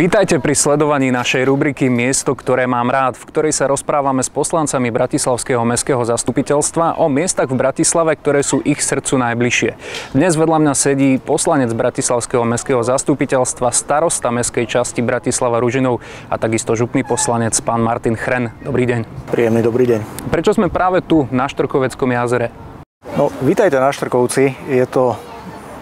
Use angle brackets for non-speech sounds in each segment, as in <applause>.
Vítajte pri sledovaní našej rubriky Miesto, ktoré mám rád, v ktorej sa rozprávame s poslancami Bratislavského mestského zastupiteľstva o miestach v Bratislave, ktoré sú ich srdcu najbližšie. Dnes vedľa mňa sedí poslanec Bratislavského mestského zastupiteľstva, starosta mestskej časti Bratislava Ružinov a takisto župný poslanec pán Martin Chren. Dobrý deň. Príjemný dobrý deň. Prečo sme práve tu na Štrkoveckom jazere? No, vítajte na Štrkovci. Je to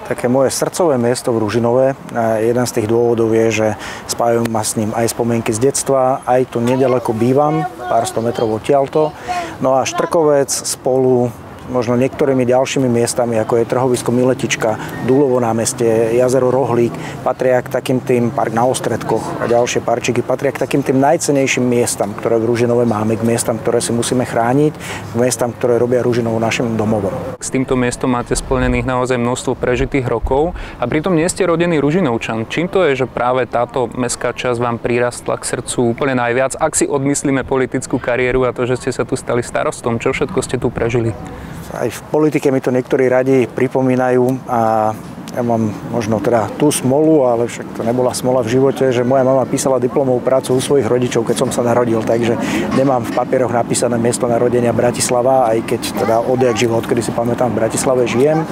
také moje srdcové miesto v Ružinové. A jeden z tých dôvodov je, že spájajú ma s ním aj spomienky z detstva, aj tu nedaleko bývam, pár sto metrov odtiaľto. No a Štrkovec spolu možno niektorými ďalšími miestami, ako je Trhovisko Miletička, Dulovo námestie, jazero Rohlík, patria k takým tým park na Ostredkoch a ďalšie parčiky, patria k takým tým najcenejším miestam, ktoré v Ružinove máme, k miestam, ktoré si musíme chrániť, k miestam, ktoré robia Ružinovo našim domovom. S týmto miestom máte splnených naozaj množstvo prežitých rokov a pritom nie ste rodený Ružinovčan. Čím to je, že práve táto mestská časť vám prirastla k srdcu úplne najviac, ak si odmyslíme politickú kariéru a to, že ste sa tu stali starostom, čo všetko ste tu prežili? Aj v politike mi to niektorí radi pripomínajú a ja mám možno teda tú smolu, ale však to nebola smola v živote, že moja mama písala diplomovú prácu u svojich rodičov, keď som sa narodil, takže nemám v papieroch napísané miesto narodenia Bratislava, aj keď teda odjak život, kedy si pamätám, v Bratislave žijem.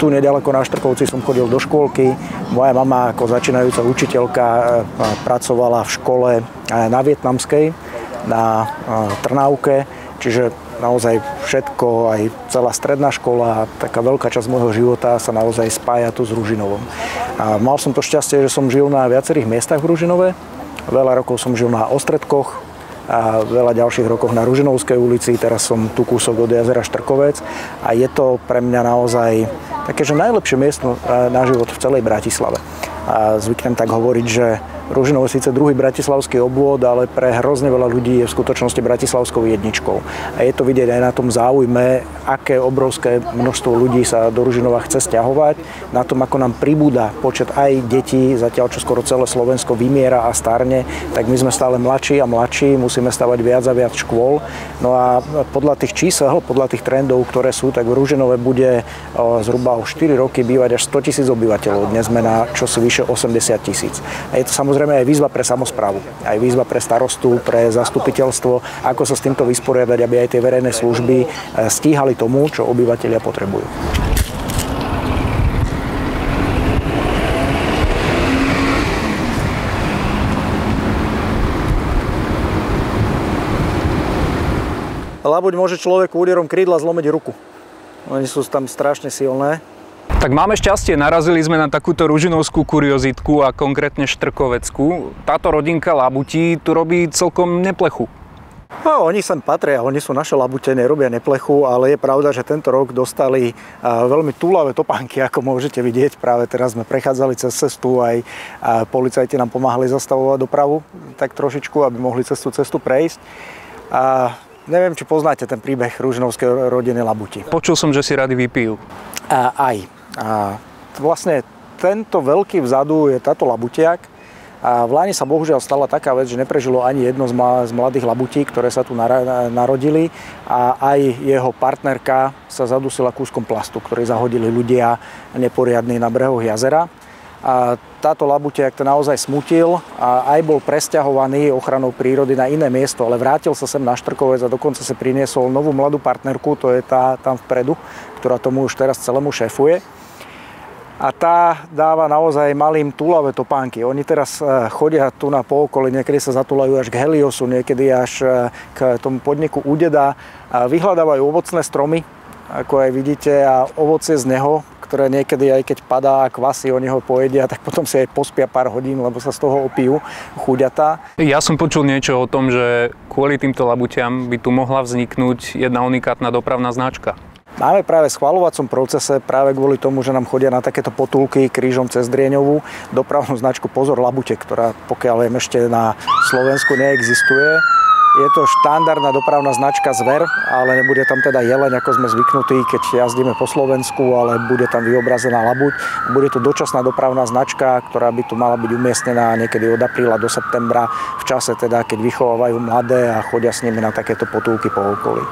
Tu nedaleko na Štrkovci som chodil do škôlky. Moja mama ako začínajúca učiteľka e, pracovala v škole e, na Vietnamskej, na e, Trnávke, čiže naozaj všetko, aj celá stredná škola, taká veľká časť môjho života sa naozaj spája tu s Ružinovom. A mal som to šťastie, že som žil na viacerých miestach v Ružinove. Veľa rokov som žil na Ostredkoch, a veľa ďalších rokov na Ružinovskej ulici, teraz som tu kúsok od jazera Štrkovec a je to pre mňa naozaj také, najlepšie miesto na život v celej Bratislave. A zvyknem tak hovoriť, že Ružinov je síce druhý bratislavský obvod, ale pre hrozne veľa ľudí je v skutočnosti bratislavskou jedničkou. A je to vidieť aj na tom záujme, aké obrovské množstvo ľudí sa do Ružinova chce stiahovať, na tom, ako nám pribúda počet aj detí, zatiaľ čo skoro celé Slovensko vymiera a starne, tak my sme stále mladší a mladší, musíme stavať viac a viac škôl. No a podľa tých čísel, podľa tých trendov, ktoré sú, tak v Ružinove bude zhruba o 4 roky bývať až 100 tisíc obyvateľov. Dnes sme na čosi vyše 80 tisíc. A je to samozrejme samozrejme aj výzva pre samozprávu, aj výzva pre starostu, pre zastupiteľstvo, ako sa s týmto vysporiadať, aby aj tie verejné služby eh, stíhali tomu, čo obyvateľia potrebujú. Labuť môže človeku úderom krídla zlomiť ruku. Oni sú tam strašne silné tak máme šťastie, narazili sme na takúto ružinovskú kuriozitku a konkrétne štrkoveckú. Táto rodinka labutí tu robí celkom neplechu. No, oni sem patria, oni sú naše labute, nerobia neplechu, ale je pravda, že tento rok dostali veľmi túlavé topánky, ako môžete vidieť. Práve teraz sme prechádzali cez cestu, aj policajti nám pomáhali zastavovať dopravu tak trošičku, aby mohli cez tú cestu prejsť. A neviem, či poznáte ten príbeh ružinovskej rodiny Labuti. Počul som, že si rady vypijú. A, aj. A vlastne tento veľký vzadu je táto labutiak. A v Láni sa bohužiaľ stala taká vec, že neprežilo ani jedno z mladých labutí, ktoré sa tu narodili a aj jeho partnerka sa zadusila kúskom plastu, ktorý zahodili ľudia neporiadní na brehoch jazera. A táto labutiak to naozaj smutil a aj bol presťahovaný ochranou prírody na iné miesto, ale vrátil sa sem na Štrkovec a dokonca sa priniesol novú mladú partnerku, to je tá tam vpredu, ktorá tomu už teraz celému šéfuje a tá dáva naozaj malým túlavé topánky. Oni teraz e, chodia tu na pookolí, niekedy sa zatúlajú až k Heliosu, niekedy až e, k tomu podniku Udeda vyhľadávajú ovocné stromy, ako aj vidíte, a ovocie z neho, ktoré niekedy aj keď padá a kvasy, oni ho pojedia, tak potom si aj pospia pár hodín, lebo sa z toho opijú chuďatá. Ja som počul niečo o tom, že kvôli týmto labutiam by tu mohla vzniknúť jedna unikátna dopravná značka. Máme práve v schvalovacom procese, práve kvôli tomu, že nám chodia na takéto potulky krížom cez Drieňovú, dopravnú značku Pozor Labute, ktorá pokiaľ viem ešte na Slovensku neexistuje. Je to štandardná dopravná značka Zver, ale nebude tam teda jeleň, ako sme zvyknutí, keď jazdíme po Slovensku, ale bude tam vyobrazená labuť. Bude to dočasná dopravná značka, ktorá by tu mala byť umiestnená niekedy od apríla do septembra, v čase teda, keď vychovávajú mladé a chodia s nimi na takéto potulky po okolí.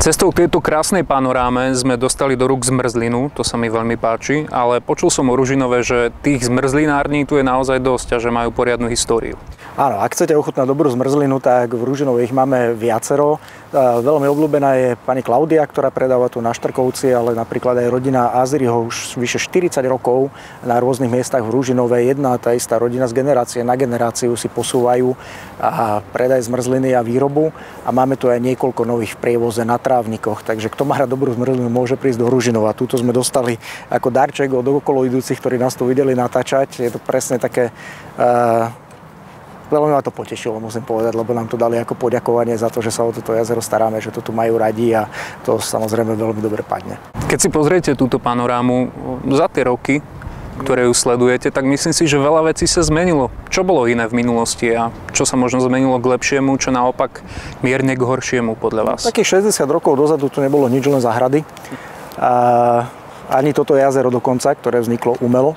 Cestou k tejto krásnej panoráme sme dostali do rúk zmrzlinu, to sa mi veľmi páči, ale počul som o Ružinové, že tých zmrzlinární tu je naozaj dosť a že majú poriadnu históriu. Áno, ak chcete ochutnať dobrú zmrzlinu, tak v Ružinove ich máme viacero. Veľmi obľúbená je pani Klaudia, ktorá predáva tu na Štrkovci, ale napríklad aj rodina Azriho už vyše 40 rokov na rôznych miestach v Ružinove. Jedna tá istá rodina z generácie na generáciu si posúvajú a predaj zmrzliny a výrobu. A máme tu aj niekoľko nových v prievoze na trávnikoch, takže kto má dobrú zmrzlinu, môže prísť do Ružinova. Túto sme dostali ako darček od okolo idúcich, ktorí nás tu videli natáčať. Je to presne také uh, veľmi ma to potešilo, musím povedať, lebo nám to dali ako poďakovanie za to, že sa o toto jazero staráme, že to tu majú radi a to samozrejme veľmi dobre padne. Keď si pozriete túto panorámu za tie roky, ktoré ju sledujete, tak myslím si, že veľa vecí sa zmenilo. Čo bolo iné v minulosti a čo sa možno zmenilo k lepšiemu, čo naopak mierne k horšiemu podľa vás? No, takých 60 rokov dozadu tu nebolo nič, len záhrady. A ani toto jazero dokonca, ktoré vzniklo umelo,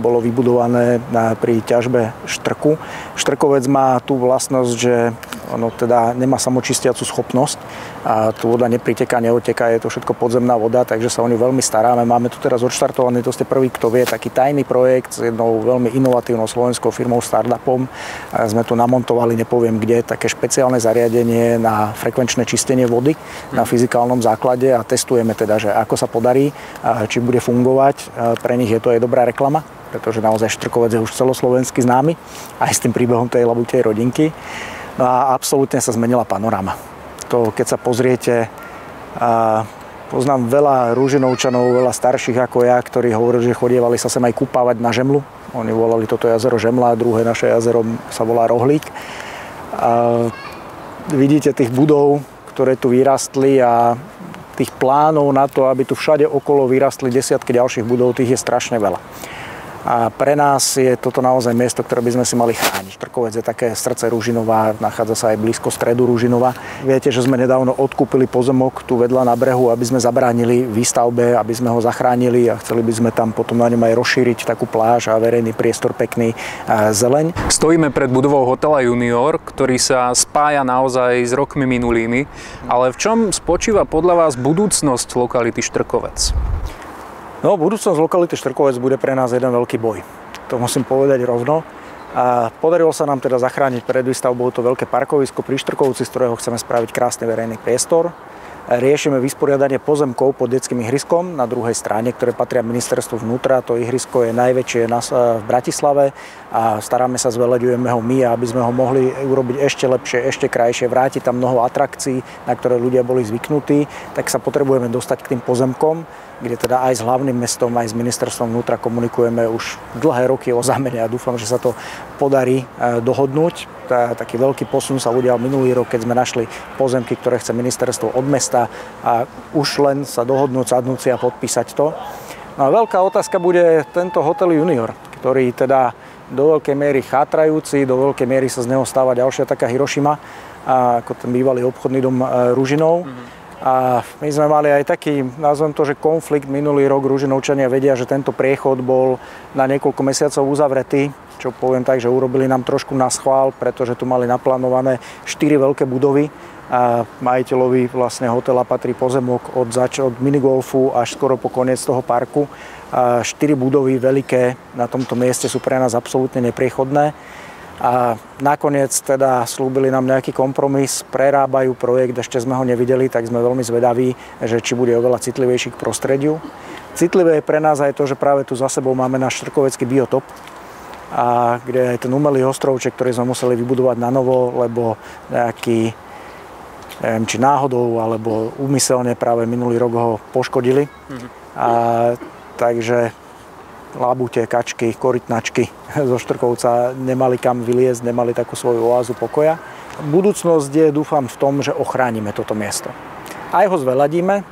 bolo vybudované pri ťažbe štrku. Štrkovec má tú vlastnosť, že ono teda nemá samočistiacu schopnosť a tu voda nepriteká, neoteká, je to všetko podzemná voda, takže sa o ňu veľmi staráme. Máme tu teraz odštartovaný, to ste prvý, kto vie, taký tajný projekt s jednou veľmi inovatívnou slovenskou firmou Startupom. A sme tu namontovali, nepoviem kde, také špeciálne zariadenie na frekvenčné čistenie vody na fyzikálnom základe a testujeme teda, že ako sa podarí, či bude fungovať. Pre nich je to aj dobrá reklama pretože naozaj Štrkovec je už celoslovensky známy, aj s tým príbehom tej labutej rodinky. No a absolútne sa zmenila panorama to, keď sa pozriete, poznám veľa rúžinovčanov, veľa starších ako ja, ktorí hovorili, že chodievali sa sem aj kúpavať na Žemlu. Oni volali toto jazero Žemla, druhé naše jazero sa volá Rohlík. A vidíte tých budov, ktoré tu vyrastli a tých plánov na to, aby tu všade okolo vyrastli desiatky ďalších budov, tých je strašne veľa. A pre nás je toto naozaj miesto, ktoré by sme si mali chrániť. Trkovec je také srdce Ružinova, nachádza sa aj blízko stredu Ružinova. Viete, že sme nedávno odkúpili pozemok tu vedľa na brehu, aby sme zabránili výstavbe, aby sme ho zachránili a chceli by sme tam potom na ňom aj rozšíriť takú pláž a verejný priestor pekný zeleň. Stojíme pred budovou hotela Junior, ktorý sa spája naozaj s rokmi minulými, ale v čom spočíva podľa vás budúcnosť lokality Štrkovec? No, budúcnosť lokality Štrkovec bude pre nás jeden veľký boj. To musím povedať rovno. A podarilo sa nám teda zachrániť pred výstavbou to veľké parkovisko pri Štrkovci, z ktorého chceme spraviť krásny verejný priestor. Riešime vysporiadanie pozemkov pod detským ihriskom na druhej strane, ktoré patria ministerstvu vnútra. To ihrisko je najväčšie v Bratislave a staráme sa, zveľaďujeme ho my, aby sme ho mohli urobiť ešte lepšie, ešte krajšie, vrátiť tam mnoho atrakcií, na ktoré ľudia boli zvyknutí, tak sa potrebujeme dostať k tým pozemkom kde teda aj s hlavným mestom, aj s ministerstvom vnútra komunikujeme už dlhé roky o zámene a dúfam, že sa to podarí e, dohodnúť. Tá, taký veľký posun sa udial minulý rok, keď sme našli pozemky, ktoré chce ministerstvo od mesta a už len sa dohodnúť, sadnúť si a podpísať to. No a veľká otázka bude tento hotel Junior, ktorý teda do veľkej miery chátrajúci, do veľkej miery sa z neho stáva ďalšia taká Hirošima, ako ten bývalý obchodný dom e, Ružinov. Mm-hmm a my sme mali aj taký, nazvem to, že konflikt minulý rok. Ružinovčania vedia, že tento priechod bol na niekoľko mesiacov uzavretý, čo poviem tak, že urobili nám trošku na schvál, pretože tu mali naplánované 4 veľké budovy a majiteľovi vlastne hotela patrí pozemok od, zač- od minigolfu až skoro po koniec toho parku. A 4 budovy veľké na tomto mieste sú pre nás absolútne nepriechodné a nakoniec teda slúbili nám nejaký kompromis, prerábajú projekt, ešte sme ho nevideli, tak sme veľmi zvedaví, že či bude oveľa citlivejší k prostrediu. Citlivé je pre nás aj to, že práve tu za sebou máme náš štrkovecký biotop, a kde aj ten umelý ostrovček, ktorý sme museli vybudovať na novo, lebo nejaký neviem, či náhodou alebo úmyselne práve minulý rok ho poškodili. Mm-hmm. A, takže labute, kačky, korytnačky <laughs> zo Štrkovca nemali kam vyliezť, nemali takú svoju oázu pokoja. Budúcnosť je, dúfam, v tom, že ochránime toto miesto. Aj ho zveladíme,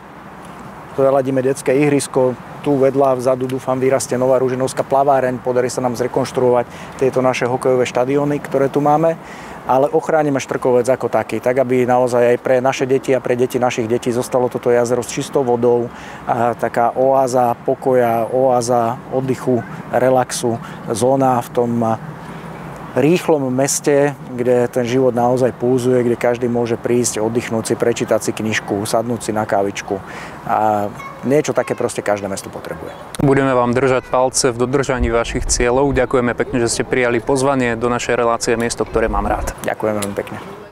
zveladíme detské ihrisko, tu vedľa vzadu dúfam vyrastie nová Ružinovská plaváreň, podarí sa nám zrekonštruovať tieto naše hokejové štadióny, ktoré tu máme. Ale ochránime Štrkovec ako taký, tak aby naozaj aj pre naše deti a pre deti našich detí zostalo toto jazero s čistou vodou, a taká oáza pokoja, oáza oddychu, relaxu, zóna v tom rýchlom meste, kde ten život naozaj púzuje, kde každý môže prísť, oddychnúť si, prečítať si knižku, sadnúť si na kávičku. A niečo také proste každé mesto potrebuje. Budeme vám držať palce v dodržaní vašich cieľov. Ďakujeme pekne, že ste prijali pozvanie do našej relácie Miesto, ktoré mám rád. Ďakujem veľmi pekne.